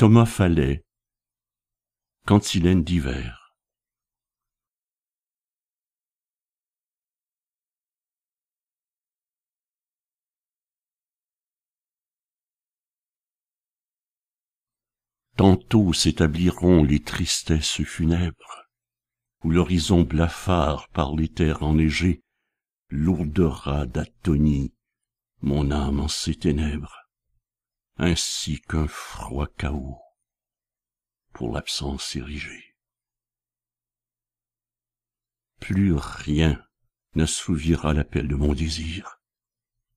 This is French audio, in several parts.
Thomas Fallet, Cantilène d'hiver. Tantôt s'établiront les tristesses funèbres, où l'horizon blafard par les terres enneigées lourdera d'atonie mon âme en ces ténèbres ainsi qu'un froid chaos pour l'absence érigée. Plus rien n'assouvira l'appel de mon désir,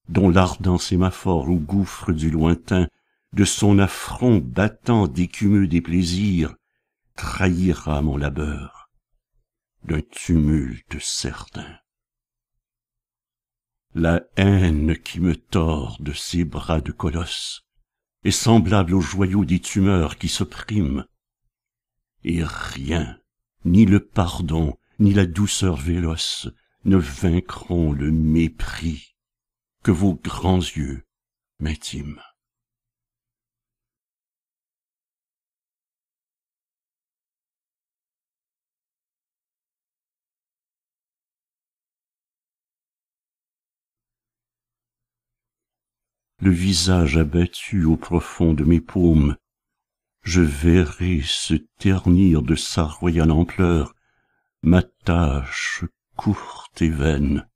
dont l'ardent sémaphore au gouffre du lointain, de son affront battant d'écumeux déplaisirs, trahira mon labeur d'un tumulte certain. La haine qui me tord de ses bras de colosse est semblable au joyau des tumeurs qui s'oppriment. Et rien, ni le pardon, ni la douceur véloce, ne vaincront le mépris que vos grands yeux m'intiment. Le visage abattu au profond de mes paumes, je verrai se ternir de sa royale ampleur ma tâche courte et vaine,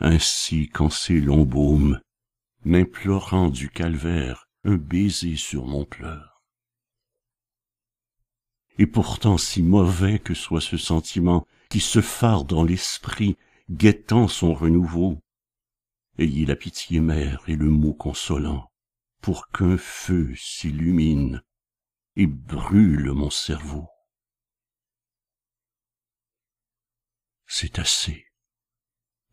ainsi qu'en ces longs baumes, m'implorant du calvaire un baiser sur mon pleur. Et pourtant si mauvais que soit ce sentiment qui se fard dans l'esprit, guettant son renouveau, ayez la pitié mère et le mot consolant, pour qu'un feu s'illumine et brûle mon cerveau. C'est assez.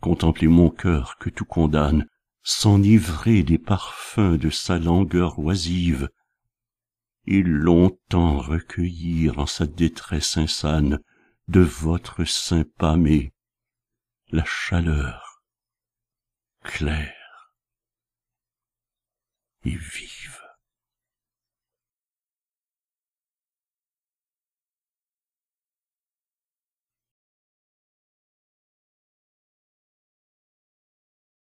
Contemplez mon cœur que tout condamne, s'enivrer des parfums de sa langueur oisive, et longtemps recueillir en sa détresse insane de votre sein pâmé la chaleur claire et vive.